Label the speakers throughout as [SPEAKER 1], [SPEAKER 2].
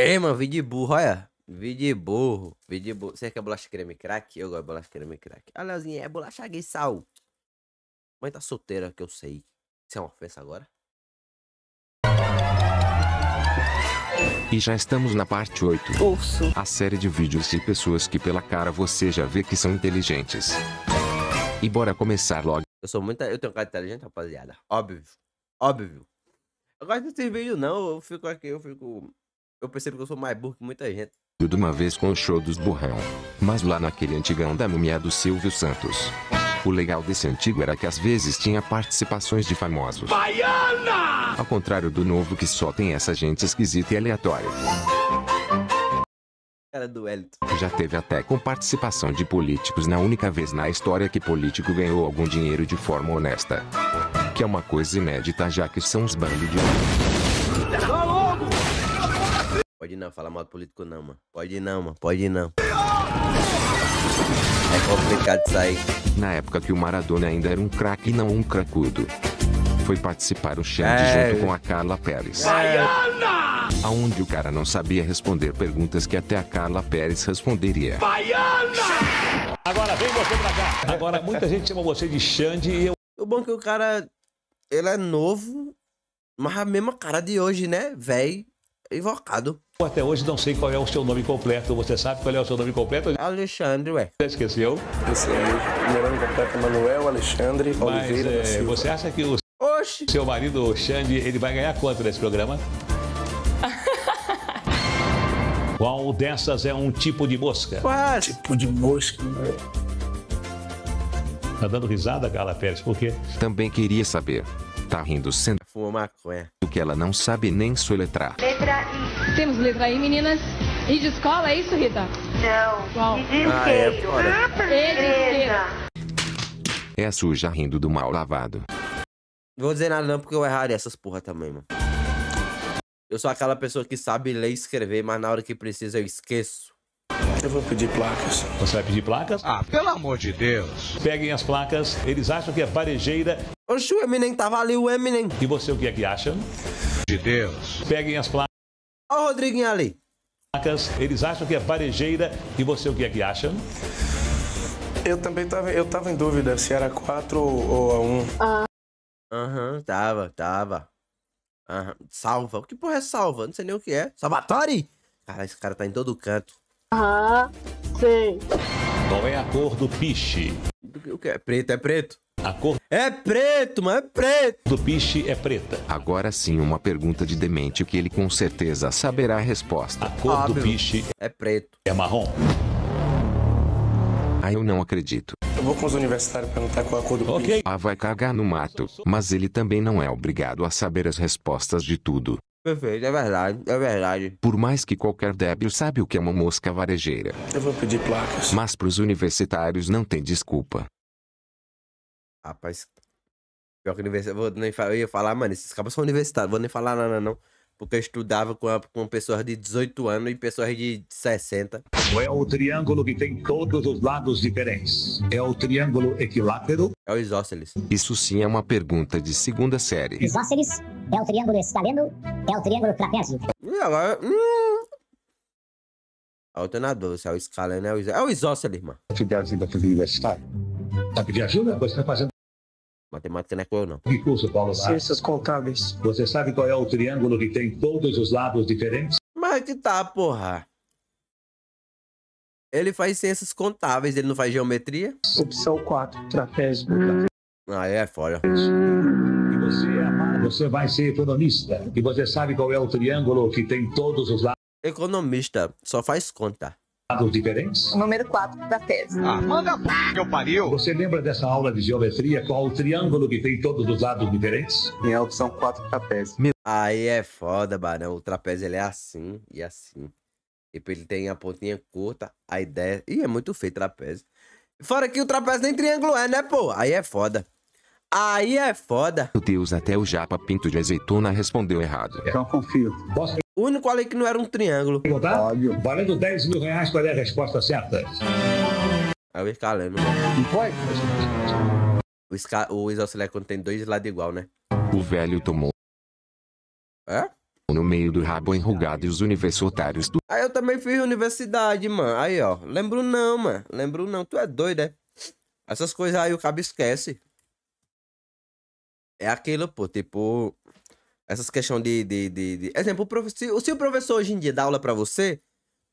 [SPEAKER 1] Ei, mano, vi de burro, olha. Vi de burro, vi de burro. Você quer bolacha creme crack? Eu gosto de bolacha creme crack. Ah, Leozinho, é bolacha gay sal. Mãe tá solteira, que eu sei. Isso é uma ofensa agora?
[SPEAKER 2] E já estamos na parte 8.
[SPEAKER 3] Urso.
[SPEAKER 2] A série de vídeos de pessoas que pela cara você já vê que são inteligentes. E bora começar logo.
[SPEAKER 1] Eu sou muito. Eu tenho cara inteligente, rapaziada. Óbvio. Óbvio. Eu gosto desse vídeo, não. Eu fico aqui, eu fico. Eu percebo que eu sou mais burro que muita gente.
[SPEAKER 2] De uma vez com o show dos burrão. Mas lá naquele antigão da múmia do Silvio Santos. O legal desse antigo era que às vezes tinha participações de famosos.
[SPEAKER 4] Baiana!
[SPEAKER 2] Ao contrário do novo que só tem essa gente esquisita e aleatória.
[SPEAKER 1] Cara do Elito.
[SPEAKER 2] Já teve até com participação de políticos na única vez na história que político ganhou algum dinheiro de forma honesta. Que é uma coisa inédita já que são os bandos de...
[SPEAKER 1] Pode não falar mal do político, não, mano. Pode não, mano. Pode não. É complicado isso aí.
[SPEAKER 2] Na época que o Maradona ainda era um craque e não um cracudo. Foi participar o Xande
[SPEAKER 1] É.
[SPEAKER 2] junto com a Carla Pérez.
[SPEAKER 4] Baiana!
[SPEAKER 2] Aonde o cara não sabia responder perguntas que até a Carla Pérez responderia.
[SPEAKER 4] Baiana!
[SPEAKER 5] Agora vem você pra cá. Agora, muita gente chama você de Xande e eu
[SPEAKER 1] O bom é que o cara. Ele é novo, mas a mesma cara de hoje, né? Véi, invocado.
[SPEAKER 5] até hoje não sei qual é o seu nome completo. Você sabe qual é o seu nome completo?
[SPEAKER 1] Alexandre, ué.
[SPEAKER 5] Já esqueceu?
[SPEAKER 6] Eu sei, meu nome completo é Manuel Alexandre
[SPEAKER 5] Mas
[SPEAKER 6] Oliveira da
[SPEAKER 5] é,
[SPEAKER 6] Silva.
[SPEAKER 5] você acha que o
[SPEAKER 1] Oxi!
[SPEAKER 5] seu marido, o Xande, ele vai ganhar quanto nesse programa? Qual dessas é um tipo de mosca?
[SPEAKER 1] Quase!
[SPEAKER 6] Tipo de mosca. né?
[SPEAKER 5] Tá dando risada, Carla Pérez? Por quê?
[SPEAKER 2] Também queria saber. Tá rindo sendo
[SPEAKER 1] Fuma maconha.
[SPEAKER 2] que ela não sabe nem soletrar.
[SPEAKER 7] Letra I.
[SPEAKER 8] Temos letra I, meninas. E de escola, é isso, Rita?
[SPEAKER 7] Não.
[SPEAKER 8] Qual?
[SPEAKER 7] E de
[SPEAKER 1] Ah, é, fora.
[SPEAKER 8] E de.
[SPEAKER 2] É suja rindo do mal lavado.
[SPEAKER 1] Não vou dizer nada não, porque eu erraria essas porra também, mano. Eu sou aquela pessoa que sabe ler e escrever, mas na hora que precisa eu esqueço.
[SPEAKER 6] Eu vou pedir placas.
[SPEAKER 5] Você vai pedir placas?
[SPEAKER 4] Ah, pelo amor de Deus!
[SPEAKER 5] Peguem as placas. Eles acham que é varejeira.
[SPEAKER 1] Oxi, o Eminem tava ali, o Eminem.
[SPEAKER 5] E você o que é que acha?
[SPEAKER 4] De Deus!
[SPEAKER 5] Peguem as placas.
[SPEAKER 1] Ó o Rodriguinho ali.
[SPEAKER 5] Eles acham que é varejeira. E você o que é que acha?
[SPEAKER 6] Eu também tava, eu tava em dúvida se era 4 ou a 1.
[SPEAKER 1] Aham, tava, tava. Aham. Salva. O que porra é salva? Não sei nem o que é. Salvatore? Cara, esse cara tá em todo canto.
[SPEAKER 3] Ah, sei.
[SPEAKER 5] Qual é a cor do piche?
[SPEAKER 1] O que é preto? É preto?
[SPEAKER 5] A cor
[SPEAKER 1] É preto, mano, é preto.
[SPEAKER 5] do piche é preta.
[SPEAKER 2] Agora sim uma pergunta de demente que ele com certeza saberá a resposta.
[SPEAKER 5] A cor do
[SPEAKER 1] Óbvio.
[SPEAKER 5] piche
[SPEAKER 1] É preto.
[SPEAKER 5] é marrom.
[SPEAKER 2] Ah, eu não acredito.
[SPEAKER 6] Eu vou com os universitários perguntar qual é a cor do
[SPEAKER 5] Ok.
[SPEAKER 2] Ah, vai cagar no mato. Mas ele também não é obrigado a saber as respostas de tudo.
[SPEAKER 1] Perfeito, é verdade, é verdade.
[SPEAKER 2] Por mais que qualquer débil sabe o que é uma mosca varejeira.
[SPEAKER 6] Eu vou pedir placas.
[SPEAKER 2] Mas pros universitários não tem desculpa.
[SPEAKER 1] Rapaz, pior que universidade, vou nem fa- eu ia falar, mano, esses cabos são universitários, vou nem falar nada não, porque eu estudava com, a- com pessoas de 18 anos e pessoas de 60.
[SPEAKER 9] É o triângulo que tem todos os lados diferentes. É o triângulo equilátero.
[SPEAKER 1] É o isósceles.
[SPEAKER 2] Isso sim é uma pergunta de segunda série.
[SPEAKER 10] Isósceles é o triângulo escaleno, é o triângulo trapézio.
[SPEAKER 1] E agora, hum... A outra na dúvida, se é o escaleno, é o, isó- é o isósceles, mano.
[SPEAKER 9] Atividades da universitária. Tá pedindo ajuda? Você está fazendo
[SPEAKER 1] Matemática não é com eu, não.
[SPEAKER 9] que curso, Paulo?
[SPEAKER 6] Ciências contábeis.
[SPEAKER 9] Você sabe qual é o triângulo que tem todos os lados diferentes?
[SPEAKER 1] Mas que tá, porra. Ele faz ciências contáveis, ele não faz geometria?
[SPEAKER 6] Opção 4, trapézio.
[SPEAKER 1] Aí é foda.
[SPEAKER 9] E você é amado, você vai ser economista. E você sabe qual é o triângulo que tem todos os
[SPEAKER 1] Economista só faz conta.
[SPEAKER 9] Lados diferentes?
[SPEAKER 3] Número 4 da tese.
[SPEAKER 4] Ah, manda a p que eu pariu!
[SPEAKER 9] Você lembra dessa aula de geometria? Qual o triângulo que tem todos os lados diferentes?
[SPEAKER 6] E a opção 4, trapézio.
[SPEAKER 1] Aí é foda, Barão. O trapézio ele é assim e assim. Tipo, ele tem a pontinha curta, a ideia. Ih, é muito feio o trapézio. Fora que o trapézio nem triângulo é, né, pô? Aí é foda. Aí é foda.
[SPEAKER 2] Meu Deus, até o japa pinto de azeitona respondeu errado.
[SPEAKER 9] Então confio. Posso
[SPEAKER 1] O único ali que não era um triângulo.
[SPEAKER 9] perguntar? Óbvio. Valendo 10 mil reais, qual é a resposta certa?
[SPEAKER 1] É o escaleno.
[SPEAKER 9] Não foi?
[SPEAKER 1] O, esca... o é quando tem dois lados igual, né?
[SPEAKER 2] O velho tomou.
[SPEAKER 1] É?
[SPEAKER 2] no meio do rabo enrugado e os universitários do
[SPEAKER 1] Aí eu também fiz universidade, mano. Aí, ó. Lembro não, mano. Lembro não. Tu é doido, é? Essas coisas aí o cabo esquece. É aquilo, pô, tipo. Essas questões de, de, de, de- Exemplo, o professor, se o professor hoje em dia dá aula pra você,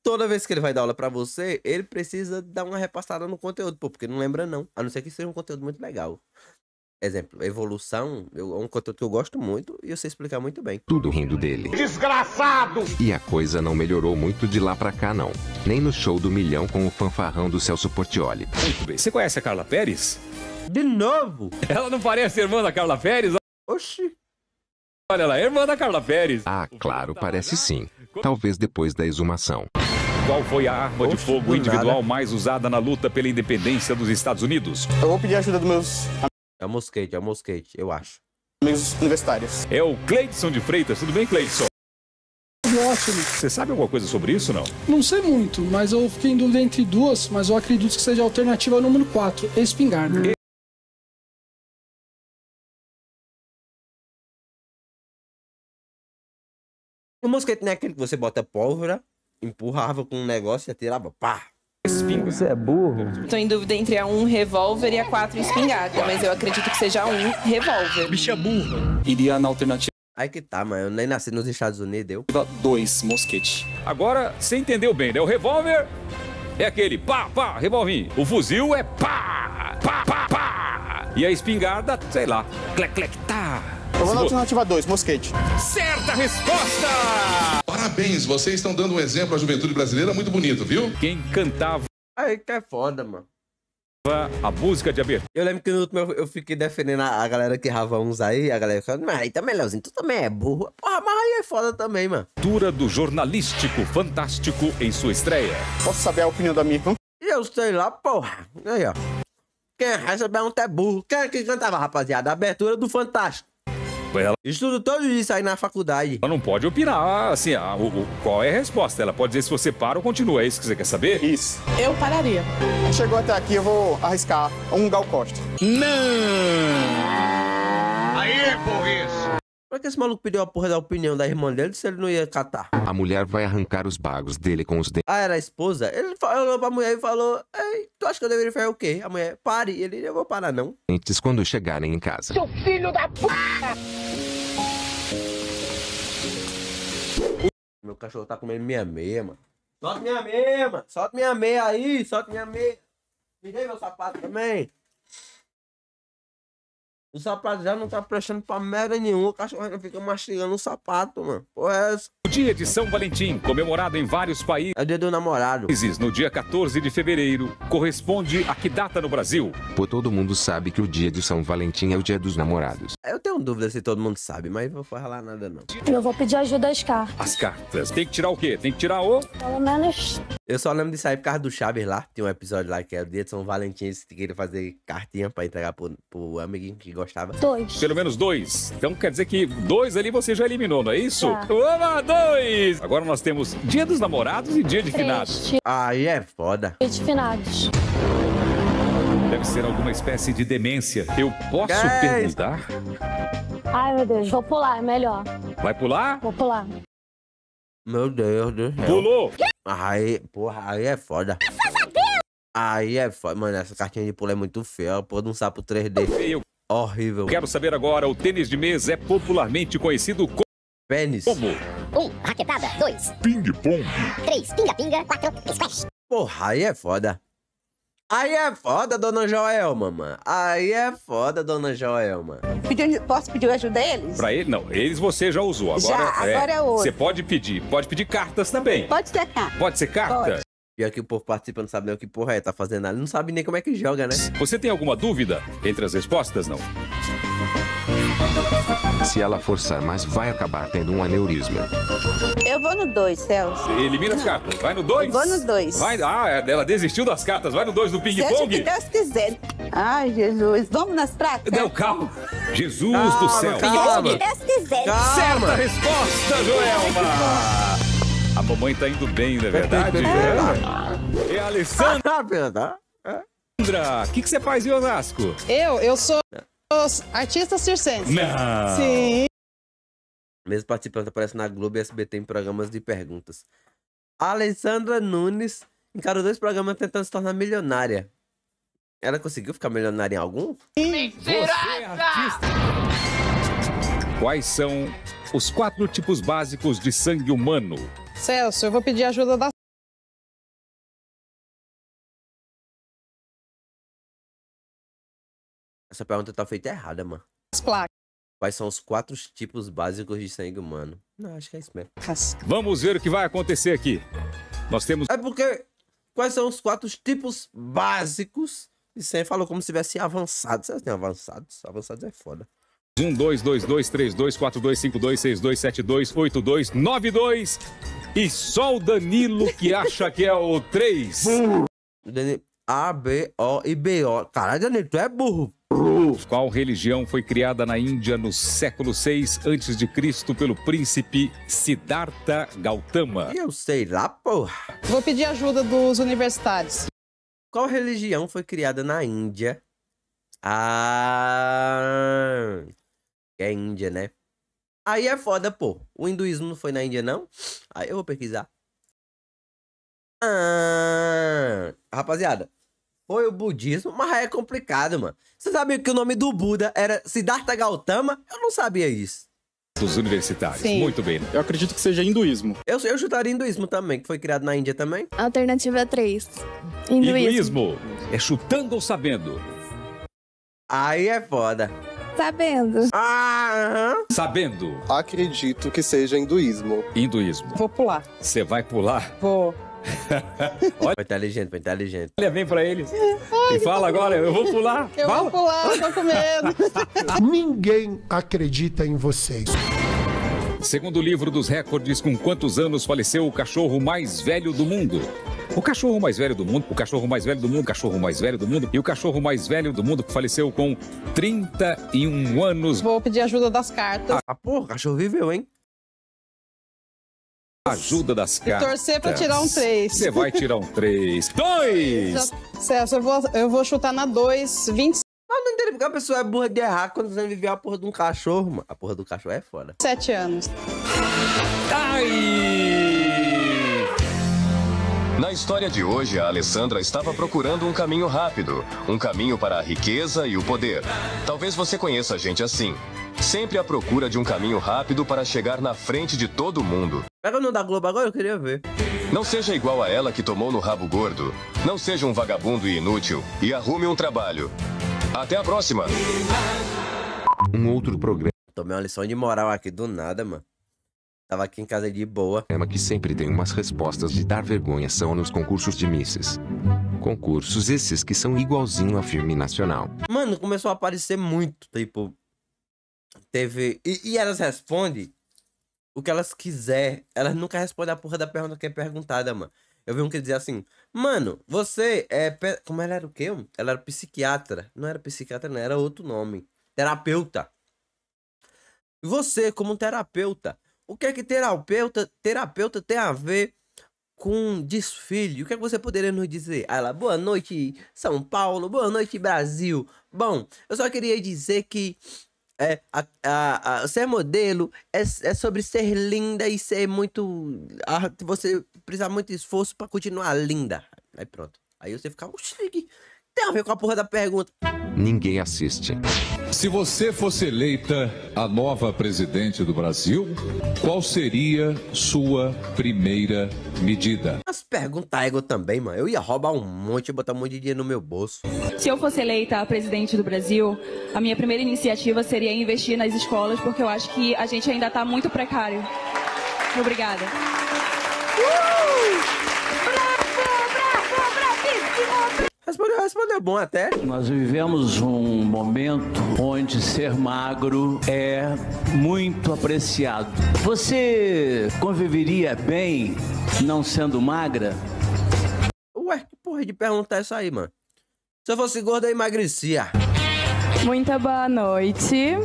[SPEAKER 1] toda vez que ele vai dar aula pra você, ele precisa dar uma repassada no conteúdo, pô, porque não lembra não. A não ser que seja um conteúdo muito legal. Exemplo, evolução eu- é um conteúdo que eu gosto muito e eu sei explicar muito bem.
[SPEAKER 2] tudo rindo dele.
[SPEAKER 4] Desgraçado!
[SPEAKER 2] E a coisa não melhorou muito de lá pra cá não. Nem no show do milhão com o fanfarrão do Celso Portioli.
[SPEAKER 7] Muito bem. Você conhece a Carla Pérez?
[SPEAKER 1] De novo?
[SPEAKER 7] Ela não parece irmã da Carla Pérez?
[SPEAKER 1] Oxi.
[SPEAKER 7] Olha é irmã da Carla Pérez.
[SPEAKER 2] Ah, claro, parece sim. Talvez depois da exumação.
[SPEAKER 7] Qual foi a arma de fogo individual
[SPEAKER 1] nada.
[SPEAKER 7] mais usada na luta pela independência dos Estados Unidos?
[SPEAKER 6] Eu vou pedir ajuda dos meus
[SPEAKER 1] É o mosquete, é o mosquete, eu acho.
[SPEAKER 6] amigos universitários.
[SPEAKER 7] É o Cleidson de Freitas. Tudo bem, Cleidson?
[SPEAKER 11] Ótimo.
[SPEAKER 7] Você sabe alguma coisa sobre isso, não?
[SPEAKER 11] Não sei muito, mas eu fiquei em dúvida entre duas, mas eu acredito que seja a alternativa número 4, espingarda.
[SPEAKER 1] O mosquete não é aquele que você bota pólvora, empurrava com um negócio e atirava. Pá!
[SPEAKER 7] Espingarda.
[SPEAKER 1] Você é burro.
[SPEAKER 12] Tô em dúvida entre a 1 revólver e a 4 espingarda, mas eu acredito que seja a 1 revólver.
[SPEAKER 11] Bicha burra. Iria na alternativa
[SPEAKER 1] Aí que tá, mano. Eu nem nasci nos Estados Unidos, eu.
[SPEAKER 11] 2, mosquete.
[SPEAKER 7] Agora, você entendeu bem, né? O revólver é aquele pá, pá, revolvinho. O fuzil é pá, pá, pá, pá. E a espingarda, sei lá, clec, clec, tá.
[SPEAKER 6] Eu vou na alternativa 2, mosquete.
[SPEAKER 7] Certa resposta!
[SPEAKER 13] Parabéns, vocês estão dando um exemplo à juventude brasileira muito bonito, viu?
[SPEAKER 7] Quem cantava
[SPEAKER 1] Aí que é foda, mano.
[SPEAKER 7] a música de abertura?
[SPEAKER 1] Eu lembro que no último eu, fiquei defendendo a, galera que errava uns aí, a galera falando, mas aí também, Leozinho, tu também é burro. Porra, mas aí é foda também, mano.
[SPEAKER 7] do jornalístico fantástico em sua estreia.
[SPEAKER 6] Posso saber a opinião da minha irmã?
[SPEAKER 1] E eu sei lá, porra. Aí, ó. Quem recebe um é burro. Quem é que cantava, rapaziada? A abertura do Fantástico.
[SPEAKER 7] Ela,
[SPEAKER 1] Estudo todo isso aí na faculdade.
[SPEAKER 7] ela não pode opinar, assim, ah, o- o- qual é a resposta. Ela pode dizer se você para ou continua. É isso que você quer saber?
[SPEAKER 6] Isso.
[SPEAKER 12] Eu pararia.
[SPEAKER 6] Chegou até aqui, eu vou arriscar um Gal Costa.
[SPEAKER 4] Aí, burrice!
[SPEAKER 1] Por que esse maluco pediu a porra da opinião da irmã dele se ele não ia catar?
[SPEAKER 2] A mulher vai arrancar os bagos dele com os
[SPEAKER 1] Ah, era a esposa? Ele falou pra mulher e falou: Ei, tu acha que eu deveria fazer o quê? A mulher, pare. Ele, eu vou parar, não.
[SPEAKER 2] dentes quando chegarem em casa.
[SPEAKER 3] Seu filho da puta!
[SPEAKER 1] Meu cachorro tá comendo minha meia, mano. Solta minha meia, mano. Solta minha meia aí, solta minha meia. Me dê meu sapato também. O sapato já não tá prestando pra merda nenhuma. O cachorro ainda fica mastigando o sapato, mano. Pô, é essa?
[SPEAKER 7] O dia de São Valentim, comemorado em vários países.
[SPEAKER 1] É o dia do namorado.
[SPEAKER 7] No dia 14 de fevereiro, corresponde a que data no Brasil?
[SPEAKER 2] Pô, todo mundo sabe que o dia de São Valentim é o dia dos namorados.
[SPEAKER 1] Eu tenho dúvida se todo mundo sabe, mas não vou falar nada, não.
[SPEAKER 14] Eu vou pedir ajuda às cartas.
[SPEAKER 7] As cartas. Tem que tirar o quê? Tem que tirar o.
[SPEAKER 14] Pelo menos
[SPEAKER 1] Eu só lembro disso aí por causa do Chaves lá. Tinha um episódio lá que era o dia de São Valentim. Eles queriam fazer cartinha pra entregar pro, pro amiguinho que gostava.
[SPEAKER 14] dois.
[SPEAKER 7] Pelo menos dois. Então quer dizer que dois ali você já eliminou, não é isso?
[SPEAKER 14] Tá.
[SPEAKER 7] Oba, dois! Agora nós temos Dia dos Namorados e Dia de Finados.
[SPEAKER 14] Três.
[SPEAKER 1] Aí é foda.
[SPEAKER 14] Dia de finados.
[SPEAKER 7] Deve ser alguma espécie de demência. Eu posso
[SPEAKER 1] é
[SPEAKER 7] perguntar?
[SPEAKER 14] Ai, meu Deus. Vou pular, é melhor.
[SPEAKER 7] Vai pular?
[SPEAKER 14] Vou pular.
[SPEAKER 1] Meu Deus do céu.
[SPEAKER 7] Pulou!
[SPEAKER 1] Aí, porra, aí é foda. Aí é foda. Mano, essa cartinha de pulo é muito feia. Pô, de um sapo 3D.
[SPEAKER 7] Eu
[SPEAKER 1] Horrível.
[SPEAKER 7] quero saber agora, o tênis de mesa é popularmente conhecido
[SPEAKER 1] Pênis.
[SPEAKER 7] como...
[SPEAKER 10] Um, raquetada. Dois,
[SPEAKER 4] Ping-pong.
[SPEAKER 10] três, pinga-pinga. Quatro, squash.
[SPEAKER 1] Porra, aí é foda. Aí é foda, dona Joelma, mano. Aí é foda, dona Joelma.
[SPEAKER 3] Posso pedir ajuda a eles?
[SPEAKER 7] Pra ele, não, eles você já usou. Agora,
[SPEAKER 3] Já, agora é outro.
[SPEAKER 7] Você pode pedir. Pode pedir cartas também.
[SPEAKER 3] Pode ser cá.
[SPEAKER 7] Pode ser carta?
[SPEAKER 3] Pode.
[SPEAKER 1] Pior que o povo participa, não sabe nem o que porra é, tá fazendo nada. Não sabe nem como é que joga, né?
[SPEAKER 7] Você tem alguma dúvida entre as respostas? Não.
[SPEAKER 2] Se ela forçar mais, vai acabar tendo um aneurisma.
[SPEAKER 3] Eu vou no 2, Celso.
[SPEAKER 7] Elimina as cartas. Vai no 2?
[SPEAKER 3] Vou no dois.
[SPEAKER 7] Vai, ah, ela desistiu das cartas. Vai no 2 do ping-pong?
[SPEAKER 3] Deus quiser. Ai, Jesus. Vamos nas pratas?
[SPEAKER 7] Não, calma. Jesus
[SPEAKER 1] Calma,
[SPEAKER 7] do céu.
[SPEAKER 1] calma.
[SPEAKER 3] Que Deus quiser.
[SPEAKER 7] Certa resposta, Joelma. A mamãe tá indo bem, não é verdade? É, a Alessandra.
[SPEAKER 1] Ah, verdade.
[SPEAKER 7] O que, que você faz em Osasco?
[SPEAKER 3] Eu, eu sou artista circense.
[SPEAKER 7] Não.
[SPEAKER 3] Sim.
[SPEAKER 1] Mesmo participante aparece na Globo e SBT em programas de perguntas. A Alessandra Nunes encarou dois programas tentando se tornar milionária. Ela conseguiu ficar milionária em algum?
[SPEAKER 7] Você é artista. Quais são os quatro tipos básicos de sangue humano?
[SPEAKER 15] Celso, eu vou pedir ajuda da
[SPEAKER 1] Essa pergunta tá feita errada, mano.
[SPEAKER 15] As placas.
[SPEAKER 1] Quais são os quatro tipos básicos de sangue humano? Não, acho que é isso mesmo.
[SPEAKER 7] Vamos ver o que vai acontecer aqui. Nós temos.
[SPEAKER 1] É porque. Quais são os quatro tipos básicos? E você falou como se tivesse avançados. Vocês têm avançados? Avançados é foda.
[SPEAKER 7] 1, 2, 2, 2, 3, 2, 4, 2, 5, 2, 6, 2, 7, 2, 8, 2, 9, 2. E só o Danilo que acha que é o 3.
[SPEAKER 1] Dani- A, B, O e B, O. Caralho, Danilo, tu é burro.
[SPEAKER 7] Qual religião foi criada na Índia no século 6 a.C. pelo príncipe Siddhartha Gautama?
[SPEAKER 1] Eu sei lá, porra.
[SPEAKER 15] Vou pedir ajuda dos universitários.
[SPEAKER 1] Qual religião foi criada na Índia? Ah. É Índia, né? Aí é foda, pô. O hinduísmo não foi na Índia, não? Aí eu vou pesquisar. Ah. Rapaziada, foi o budismo, mas aí é complicado, mano. Você sabia que o nome do Buda era Siddhartha Gautama? Eu não sabia isso.
[SPEAKER 7] Dos universitários.
[SPEAKER 16] Sim.
[SPEAKER 7] Muito bem.
[SPEAKER 16] Eu acredito que seja hinduísmo.
[SPEAKER 1] Eu, eu chutaria hinduísmo também, que foi criado na Índia também.
[SPEAKER 14] Alternativa 3. Hinduísmo.
[SPEAKER 7] Hinduísmo. É chutando ou sabendo?
[SPEAKER 1] Aí é foda.
[SPEAKER 14] Sabendo.
[SPEAKER 1] Ah,
[SPEAKER 7] Sabendo.
[SPEAKER 17] Acredito que seja hinduísmo.
[SPEAKER 7] Hinduísmo.
[SPEAKER 15] Vou pular.
[SPEAKER 7] Você vai pular?
[SPEAKER 15] Vou.
[SPEAKER 1] Foi inteligente, foi inteligente.
[SPEAKER 7] Olha bem pra ele. E fala agora, eu vou pular.
[SPEAKER 15] Eu
[SPEAKER 7] Fala.
[SPEAKER 15] vou pular, tô com medo.
[SPEAKER 18] Ninguém acredita em vocês.
[SPEAKER 7] Segundo o livro dos recordes, com quantos anos faleceu o cachorro mais velho do mundo? O cachorro mais velho do mundo, o cachorro mais velho do mundo, o cachorro mais velho do mundo e o cachorro mais velho do mundo que faleceu com 31 anos.
[SPEAKER 15] Vou pedir ajuda das cartas.
[SPEAKER 1] Ah, porra, cachorro viveu, hein?
[SPEAKER 7] Ajuda das
[SPEAKER 15] E
[SPEAKER 7] cartas.
[SPEAKER 15] torcer pra tirar um três.
[SPEAKER 7] Você vai tirar um 3. 2!
[SPEAKER 15] Celso, eu vou, eu vou chutar na 2, 27
[SPEAKER 1] Entendo porque a pessoa é burra de errar quando você viveu a porra de um cachorro, mano. A porra do cachorro é foda.
[SPEAKER 15] anos.
[SPEAKER 19] Na história de hoje, a Alessandra estava procurando um caminho rápido, um caminho para a riqueza e o poder. Talvez você conheça gente assim, sempre à procura de um caminho rápido para chegar na frente de todo mundo.
[SPEAKER 1] Pega o nome da Globo agora, eu queria ver.
[SPEAKER 19] Não seja igual a ela que tomou no rabo gordo. Não seja um vagabundo e inútil e arrume um trabalho. Até a próxima!
[SPEAKER 2] Um outro programa
[SPEAKER 1] Tomei uma lição de moral aqui do nada, mano. Tava aqui em casa de boa.
[SPEAKER 2] que sempre tem umas respostas de dar vergonha são nos concursos de misses. Concursos esses que são igualzinho a filme nacional.
[SPEAKER 1] Mano, começou a aparecer muito, tipo. Teve. E, e elas respondem o que elas quiser. Elas nunca respondem a porra da pergunta que é perguntada, mano. Eu vi um que dizia assim, mano, você é. pe- Como ela era o quê? Ela era psiquiatra. Não era psiquiatra, não, era outro nome. Terapeuta. Você, como terapeuta, o que é que terapeuta, terapeuta tem a ver com desfile? O que é que você poderia nos dizer? Aí ela, boa noite, São Paulo, boa noite, Brasil. Bom, eu só queria dizer que é, a, a, a, ser modelo é, é sobre ser linda e ser muito. ah, você precisa muito esforço pra continuar linda. Aí pronto. Aí você fica, tem a ver com a porra da pergunta.
[SPEAKER 2] Ninguém assiste.
[SPEAKER 20] Se você fosse eleita a nova presidente do Brasil, qual seria sua primeira medida?
[SPEAKER 1] As perguntas ego também, mano. Eu ia roubar um monte e botar um monte de dinheiro no meu bolso.
[SPEAKER 8] Se eu fosse eleita a presidente do Brasil, a minha primeira iniciativa seria investir nas escolas, porque eu acho que a gente ainda está muito precário. Obrigada.
[SPEAKER 1] Respondeu, respondeu bom até.
[SPEAKER 21] Nós vivemos um momento onde ser magro é muito apreciado. Você conviveria bem não sendo magra?
[SPEAKER 1] Ué, que porra de pergunta é essa aí, mano? Se eu fosse gorda, eu emagrecia.
[SPEAKER 22] Muita boa noite.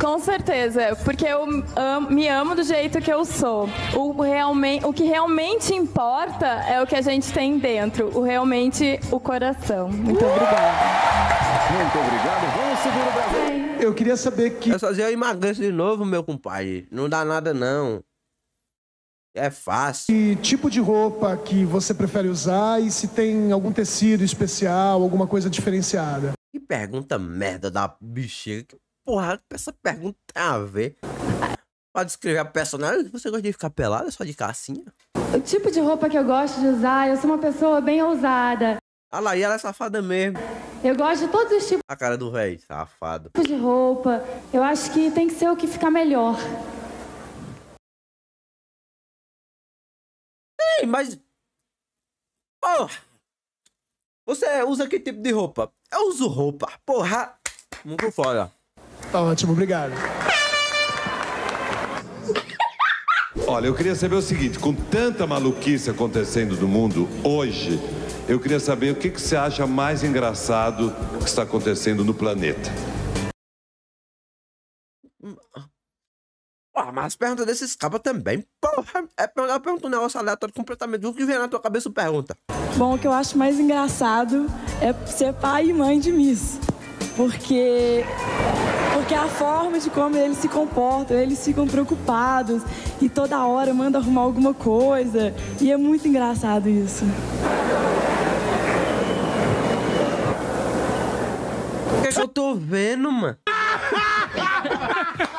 [SPEAKER 22] Com certeza, porque eu am- me amo do jeito que eu sou. O, realmente, o que realmente importa é o que a gente tem dentro, o realmente o coração. Muito obrigada.
[SPEAKER 9] Muito obrigado. Vamos seguir o Brasil.
[SPEAKER 18] eu queria saber que.
[SPEAKER 1] É sozinho eu emagreço de novo, meu compadre. Não dá nada, não. É fácil.
[SPEAKER 18] Que tipo de roupa que você prefere usar e se tem algum tecido especial, alguma coisa diferenciada?
[SPEAKER 1] Que pergunta merda da bexiga. Que porra essa pergunta tem a ver? Pode descrever a personagem? Você gosta de ficar pelada só de calcinha?
[SPEAKER 23] O tipo de roupa que eu gosto de usar, eu sou uma pessoa bem ousada.
[SPEAKER 1] Ah lá, e ela é safada mesmo.
[SPEAKER 23] Eu gosto de todos os tipos
[SPEAKER 1] A cara do velho, safado.
[SPEAKER 23] de roupa. Eu acho que tem que ser o que fica melhor.
[SPEAKER 1] Ei, mas. Porra! Você usa que tipo de roupa? Eu uso roupa. Porra! Muito fora.
[SPEAKER 18] Tá ótimo, obrigado.
[SPEAKER 16] Olha, eu queria saber o seguinte: com tanta maluquice acontecendo no mundo hoje, eu queria saber o que, que você acha mais engraçado que está acontecendo no planeta.
[SPEAKER 1] Porra, mas as perguntas desses cabos também, porra. É perguntar pergunta um negócio aleatório completamente. O que vem na tua cabeça pergunta.
[SPEAKER 8] Bom, o que eu acho mais engraçado é ser pai e mãe de Miss. Porque, porque a forma de como eles se comportam, eles ficam preocupados e toda hora manda arrumar alguma coisa. E é muito engraçado isso.
[SPEAKER 1] Que, é que eu tô vendo, mano?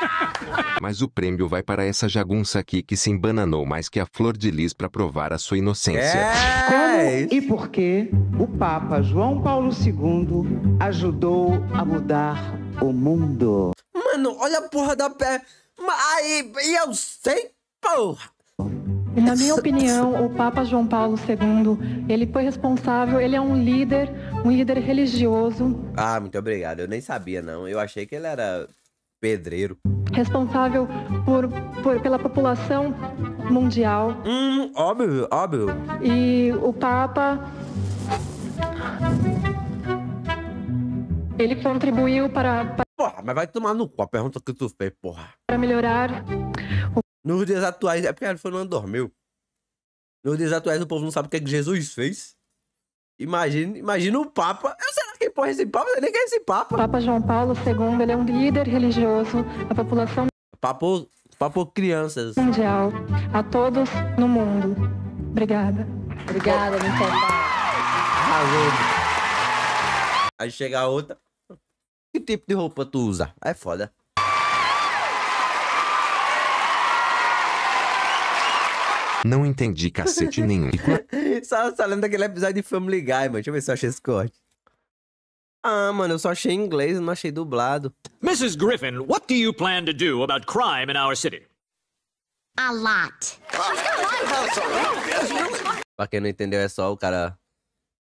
[SPEAKER 2] Mas o prêmio vai para essa jagunça aqui que se embananou mais que a flor de lis para provar a sua inocência.
[SPEAKER 24] Como e por que o Papa João Paulo II ajudou a mudar o mundo?
[SPEAKER 1] Mano, olha a porra da pé. Aí, eu sei, porra.
[SPEAKER 25] Na minha opinião, o Papa João Paulo II, ele foi responsável, ele é um líder, um líder religioso,
[SPEAKER 1] Ah, muito obrigado. Eu nem sabia, não. Eu achei que ele era pedreiro.
[SPEAKER 25] responsável por, por- pela população mundial.
[SPEAKER 1] Hum, óbvio, óbvio.
[SPEAKER 25] E o Papa ele contribuiu para, para
[SPEAKER 1] Porra, mas vai tomar no cu a pergunta que tu fez, porra.
[SPEAKER 25] melhorar
[SPEAKER 1] Nos dias atuais, é porque ele foi ano 2000. Nos dias atuais, o povo não sabe o que, é que Jesus fez. Imagina, imagina o Papa. Eu sei lá quem porra é esse Papa, eu sei nem quem é esse Papa.
[SPEAKER 25] Papa João Paulo II, ele é um líder religioso da população
[SPEAKER 1] Papo, papo crianças.
[SPEAKER 25] mundial, a todos no mundo. Obrigada.
[SPEAKER 3] Obrigada,
[SPEAKER 1] Arrasou. Aí chega a outra. Que tipo de roupa tu usa? É foda.
[SPEAKER 2] Não entendi cacete nenhum.
[SPEAKER 1] só, só lembro daquele episódio de Family Guy, mano. Deixa eu ver se eu achei esse corte. Ah, mano, eu só achei em inglês, eu não achei dublado.
[SPEAKER 26] Mrs. Griffin, what do you plan to do about crime in our city?
[SPEAKER 3] A lot.
[SPEAKER 1] Pra quem não entendeu, é só o cara.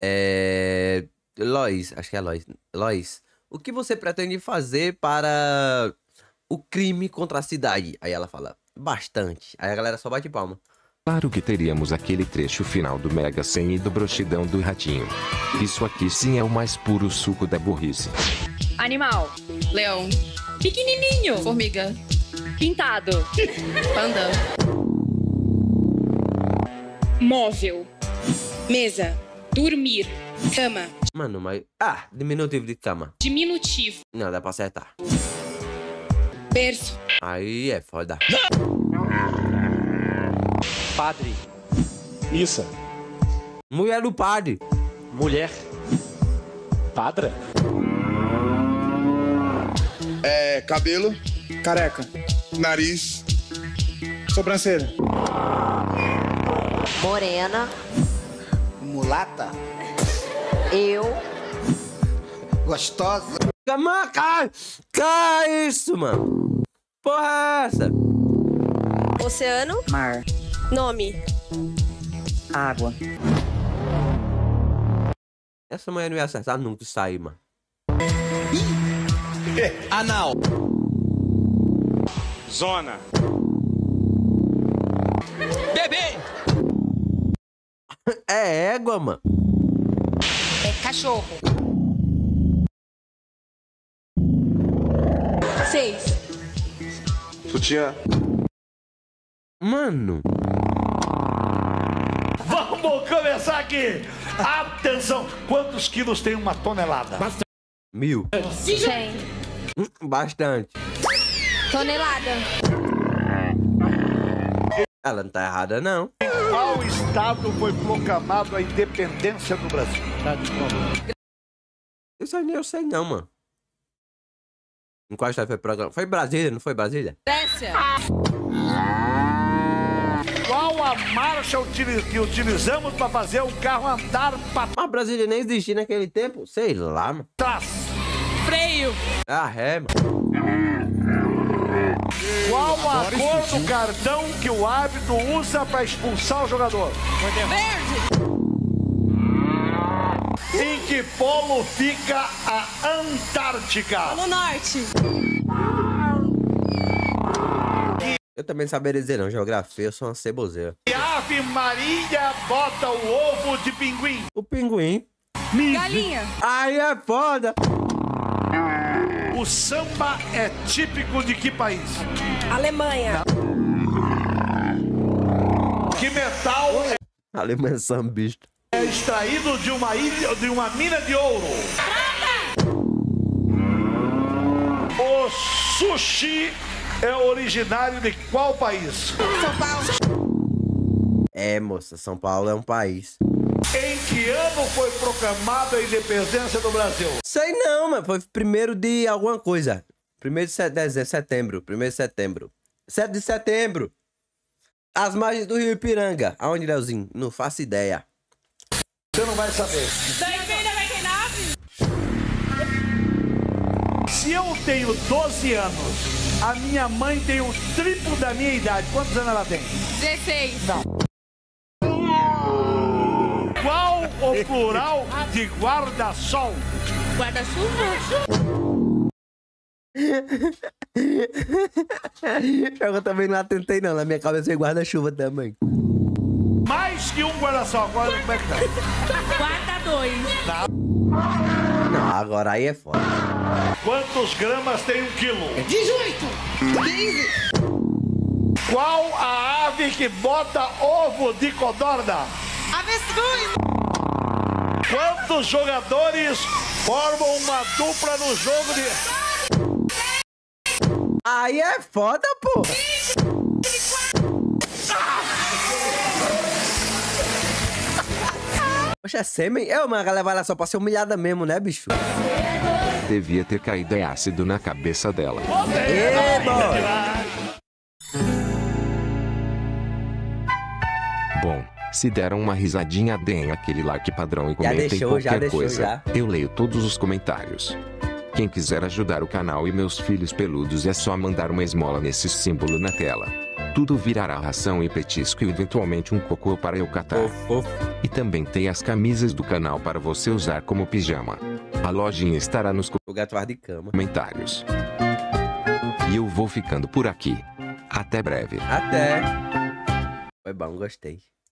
[SPEAKER 1] É. Lois, acho que é Lois. Lois, o que você pretende fazer para o crime contra a cidade? Aí ela fala, bastante. Aí a galera só bate palma.
[SPEAKER 2] Claro que teríamos aquele trecho final do Mega 100 e do broxidão do ratinho. Isso aqui sim é o mais puro suco da burrice.
[SPEAKER 27] Animal. Leão. Pequenininho. Formiga. Pintado. Panda. Móvel. Mesa. Dormir. Cama.
[SPEAKER 1] Mano, mas. Ah, diminutivo de cama.
[SPEAKER 27] Diminutivo.
[SPEAKER 1] Não, dá pra acertar.
[SPEAKER 27] Berço.
[SPEAKER 1] Aí é foda.
[SPEAKER 28] Padre.
[SPEAKER 1] Isso. Mulher do padre.
[SPEAKER 28] Mulher. Padra.
[SPEAKER 29] É, cabelo. Careca. Nariz. Sobrancelha.
[SPEAKER 3] Morena.
[SPEAKER 29] Mulata.
[SPEAKER 3] Eu.
[SPEAKER 29] Gostosa.
[SPEAKER 1] Calma, cai! Cai isso, mano! Porra é essa?
[SPEAKER 30] Oceano.
[SPEAKER 24] Mar.
[SPEAKER 30] Nome.
[SPEAKER 24] Água.
[SPEAKER 1] Essa mulher não ia acertar nunca isso aí, mano.
[SPEAKER 29] Anal. Zona.
[SPEAKER 26] Bebê!
[SPEAKER 1] É égua, mano.
[SPEAKER 27] É cachorro.
[SPEAKER 30] Seis.
[SPEAKER 29] Sutiã.
[SPEAKER 1] Mano.
[SPEAKER 4] Vamos começar aqui. Atenção. Quantos quilos tem uma tonelada?
[SPEAKER 1] Mil.
[SPEAKER 30] Cem.
[SPEAKER 1] Bastante.
[SPEAKER 30] Tonelada.
[SPEAKER 1] Ela não tá errada, não.
[SPEAKER 4] Qual estado foi proclamado a independência do Brasil?
[SPEAKER 1] Isso aí nem eu sei, não, mano. Em qual estado foi programa? Foi Brasília, não foi Brasília?
[SPEAKER 27] Grécia.
[SPEAKER 4] Qual a marcha que utilizamos para fazer o carro andar para
[SPEAKER 1] Mas Brasília nem existia naquele tempo? Sei lá, mano.
[SPEAKER 4] trás?
[SPEAKER 27] Freio.
[SPEAKER 1] Ah, é, mano.
[SPEAKER 4] Qual a cor do cartão que o árbitro usa para expulsar o jogador?
[SPEAKER 27] Verde.
[SPEAKER 4] Em que polo fica a Antártica?
[SPEAKER 27] No norte.
[SPEAKER 1] Eu também não saberia dizer, não. Geografia, eu sou uma ceboseira.
[SPEAKER 4] Que ave marinha bota o ovo de pinguim?
[SPEAKER 1] O pinguim.
[SPEAKER 27] Galinha.
[SPEAKER 1] Aí é foda.
[SPEAKER 4] O samba é típico de que país?
[SPEAKER 30] Alemanha.
[SPEAKER 4] Que metal
[SPEAKER 1] Alemanha sambista.
[SPEAKER 4] é extraído de uma ilha, de uma mina de ouro? O sushi é originário de qual país?
[SPEAKER 27] São Paulo.
[SPEAKER 1] É, moça, São Paulo é um país.
[SPEAKER 4] Em que ano foi proclamada a independência do Brasil?
[SPEAKER 1] Sei não, mano. Foi primeiro de alguma coisa. Primeiro de set- dezembro, setembro. Primeiro de setembro. 7 de setembro. As margens do Rio Ipiranga. Aonde, Leozinho? Não faço ideia.
[SPEAKER 4] Você não vai saber.
[SPEAKER 27] Daí vem da 99.
[SPEAKER 4] Se eu tenho 12 anos, a minha mãe tem o triplo da minha idade. Quantos anos ela tem?
[SPEAKER 27] 16.
[SPEAKER 4] Não. Qual o plural de guarda-sol?
[SPEAKER 27] Guarda-chuva.
[SPEAKER 1] Eu também não atentei, não. Na minha cabeça veio guarda-chuva também.
[SPEAKER 4] Mais que um guarda-sol. Agora como é que tá?
[SPEAKER 27] Dois.
[SPEAKER 1] Não, agora aí é foda.
[SPEAKER 4] Quantos gramas tem um quilo?
[SPEAKER 27] 18. 15.
[SPEAKER 4] Qual a ave que bota ovo de codorna?
[SPEAKER 27] Avestruz.
[SPEAKER 4] Quantos jogadores formam uma dupla no jogo de...
[SPEAKER 1] Aí é foda, pô. Poxa, é sêmen? É, mas a galera vai lá só pra ser humilhada mesmo, né, bicho?
[SPEAKER 2] Devia ter caído ácido na cabeça dela.
[SPEAKER 1] Ê.
[SPEAKER 2] Bom, se deram uma risadinha, deem aquele like padrão e comentem
[SPEAKER 1] deixou, já
[SPEAKER 2] qualquer
[SPEAKER 1] deixou,
[SPEAKER 2] coisa.
[SPEAKER 1] já.
[SPEAKER 2] Eu leio todos os comentários. Quem quiser ajudar o canal e meus filhos peludos é só mandar uma esmola nesse símbolo na tela. Tudo virará ração e petisco e eventualmente um cocô para eu catar. E também tem as camisas do canal para você usar como pijama. A lojinha estará nos comentários. E eu vou ficando por aqui. Até breve.
[SPEAKER 1] Até. Foi bom, gostei.